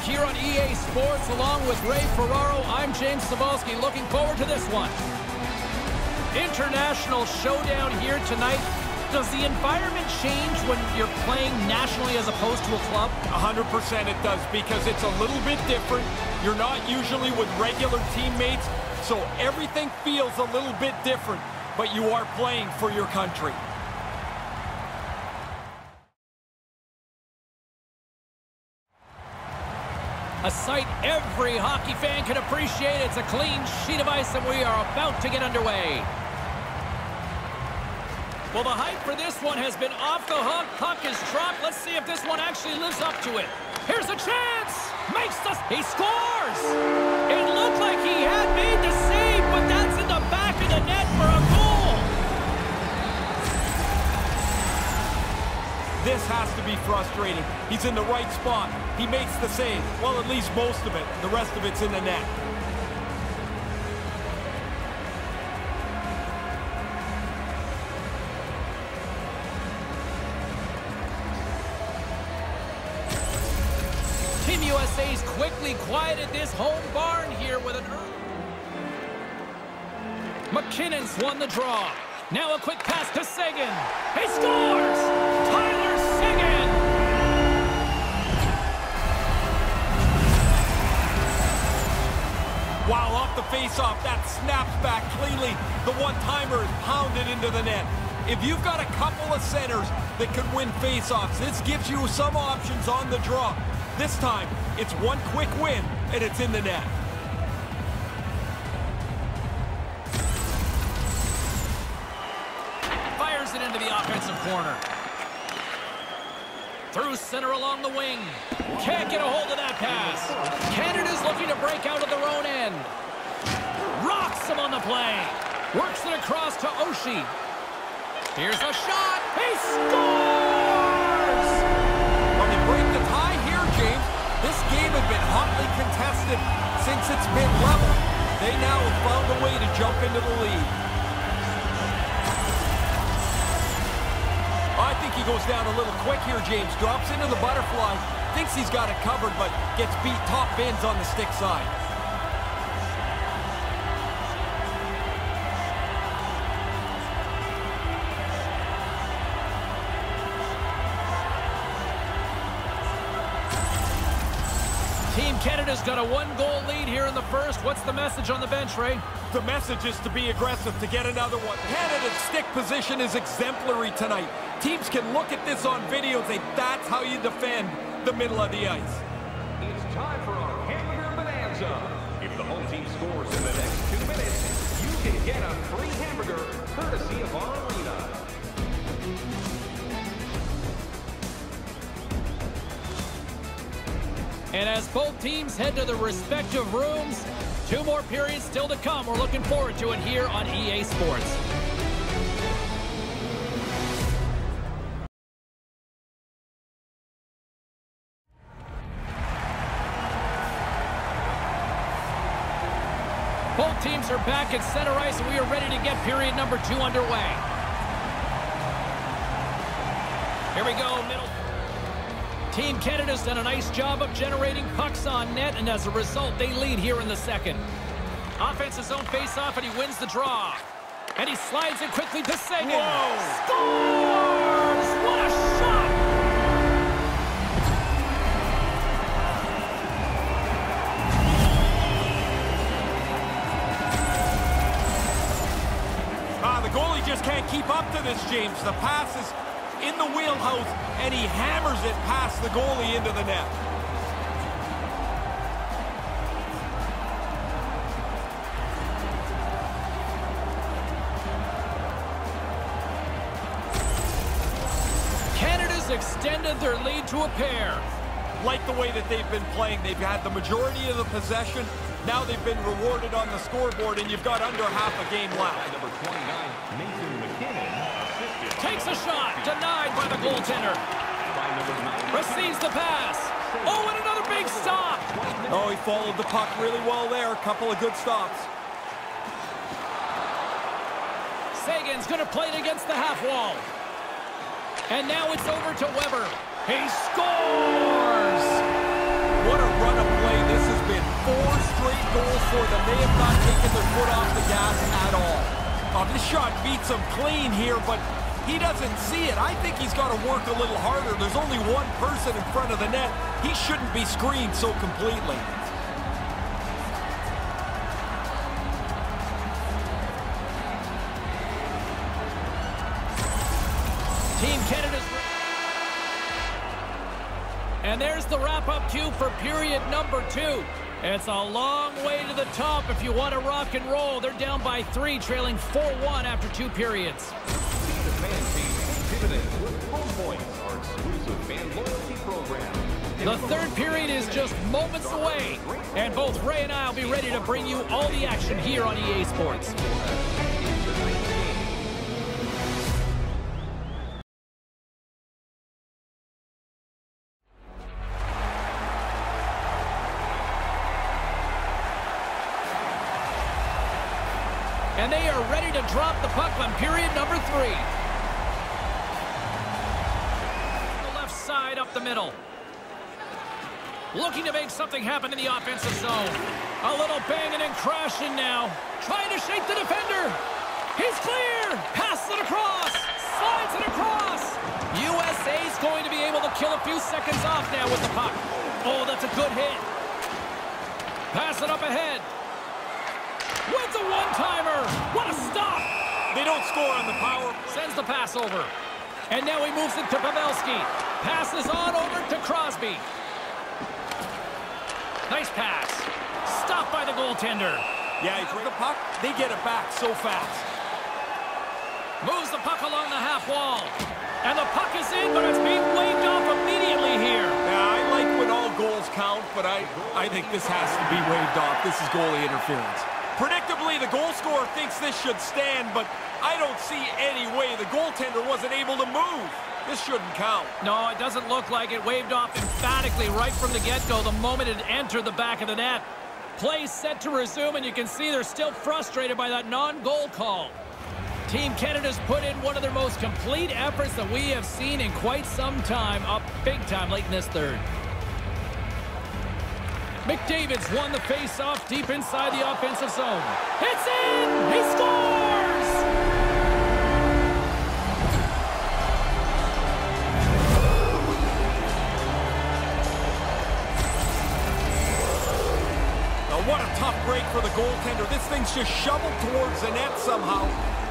back here on EA Sports along with Ray Ferraro. I'm James Cybulski. Looking forward to this one. International showdown here tonight. Does the environment change when you're playing nationally as opposed to a club? 100% it does because it's a little bit different. You're not usually with regular teammates, so everything feels a little bit different, but you are playing for your country. A sight every hockey fan can appreciate. It's a clean sheet of ice, and we are about to get underway. Well, the hype for this one has been off the hook. Puck is dropped. Let's see if this one actually lives up to it. Here's a chance. Makes the... He scores! It looked like has to be frustrating. He's in the right spot. He makes the save. Well, at least most of it. The rest of it's in the net. Team USA's quickly quieted this home barn here with an... MacKinnon's won the draw. Now a quick pass to Seguin. He scores! That snaps back cleanly. The one-timer is pounded into the net. If you've got a couple of centers that could win face-offs, this gives you some options on the draw. This time, it's one quick win, and it's in the net. Fires it into the offensive corner. Through center along the wing. Can't get a hold of that pass. Canada's looking to break out of their own end. Play. Works it across to Oshie. Here's a shot. He scores! Well, they break the tie here, James. This game has been hotly contested since it's been level. They now have found a way to jump into the lead. I think he goes down a little quick here, James. Drops into the butterfly. Thinks he's got it covered, but gets beat top bins on the stick side. Team Canada's got a one-goal lead here in the first. What's the message on the bench, Ray? The message is to be aggressive to get another one. Canada's stick position is exemplary tonight. Teams can look at this on video and say, that's how you defend the middle of the ice. It's time for our Hamburger Bonanza. If the home team scores in the next two minutes, you can get a free hamburger courtesy of our arena. And as both teams head to their respective rooms, two more periods still to come. We're looking forward to it here on EA Sports. Both teams are back at center ice, and we are ready to get period number two underway. Here we go, middle. Team Canada's done a nice job of generating pucks on net, and as a result, they lead here in the second. Offensive zone face-off, and he wins the draw. And he slides it quickly to Seguin. Whoa! Scores! What a shot! Ah, the goalie just can't keep up to this, James. The pass is in the wheelhouse, and he hammers it past the goalie into the net. Canada's extended their lead to a pair. Like the way that they've been playing. They've had the majority of the possession. Now they've been rewarded on the scoreboard, and you've got under half a game left. Number 29, Nathan MacKinnon, assisted Takes a shot, denied by the goaltender. by number 9. Receives the pass. Oh, and another big stop. Oh, he followed the puck really well there. A couple of good stops. Sagan's going to play it against the half wall. And now it's over to Weber. He scores! what a run of play this has been. Four straight goals for them. They have not taken their foot off the gas at all. Oh, this shot beats him clean here, but he doesn't see it. I think he's got to work a little harder. There's only one person in front of the net. He shouldn't be screened so completely. Team Canada's... And there's the wrap-up cue for period number two. It's a long way to the top if you want to rock and roll. They're down by three, trailing 4-1 after two periods. The third period is just moments away, and both Ray and I will be ready to bring you all the action here on EA Sports. And they are ready to drop the puck on period number three. The left side up the middle. Looking to make something happen in the offensive zone. A little banging and crashing now. Trying to shake the defender. He's clear. Passes it across. Slides it across. USA's going to be able to kill a few seconds off now with the puck. Oh, that's a good hit. Pass it up ahead. Wins a one-timer. What a stop. They don't score on the power. Sends the pass over. And now he moves it to Pavelski. Passes on over to Crosby. Nice pass. Stopped by the goaltender. Yeah, he's the puck. They get it back so fast. Moves the puck along the half wall. And the puck is in, but it's being waved off immediately here. Yeah, I like when all goals count, but I, I think this has to be waved off. This is goalie interference. Predictably, the goal scorer thinks this should stand, but I don't see any way the goaltender wasn't able to move. This shouldn't count. No, it doesn't look like it. Waved off emphatically right from the get-go the moment it entered the back of the net. Play set to resume, and you can see they're still frustrated by that non-goal call. Team Canada's put in one of their most complete efforts that we have seen in quite some time, up big time late in this third. McDavid's won the face-off deep inside the offensive zone. It's in! He scores! What a tough break for the goaltender. This thing's just shoveled towards the net somehow.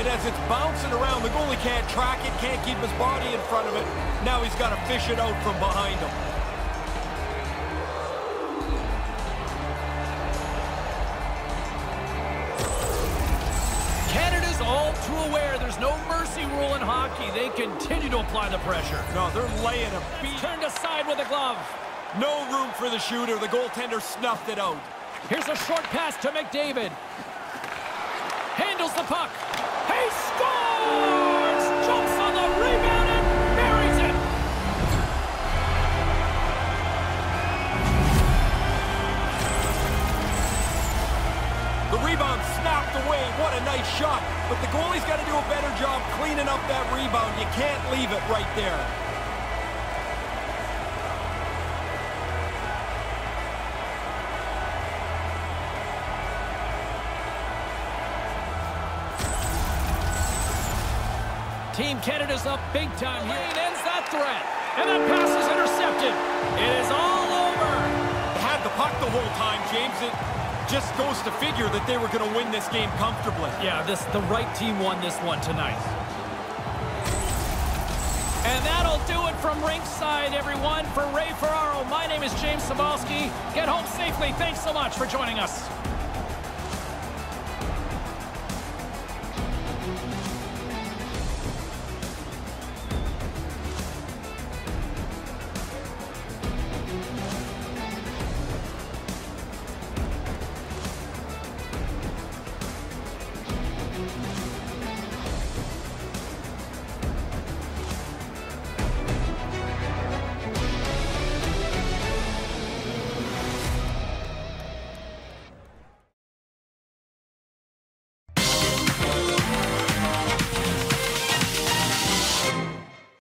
And as it's bouncing around, the goalie can't track it, can't keep his body in front of it. Now he's got to fish it out from behind him. Canada's all too aware there's no mercy rule in hockey. They continue to apply the pressure. No, they're laying a beat. Turned aside with a glove. No room for the shooter. The goaltender snuffed it out. Here's a short pass to McDavid. Handles the puck. He scores! Jumps on the rebound and buries it. The rebound snapped away. What a nice shot. But the goalie's got to do a better job cleaning up that rebound. You can't leave it right there. Team Canada's up big time. Lane ends that threat. And that pass is intercepted. It is all over. Had the puck the whole time, James. It just goes to figure that they were going to win this game comfortably. Yeah, this the right team won this one tonight. And that'll do it from ringside, everyone. For Ray Ferraro, my name is James Cybulski. Get home safely. Thanks so much for joining us.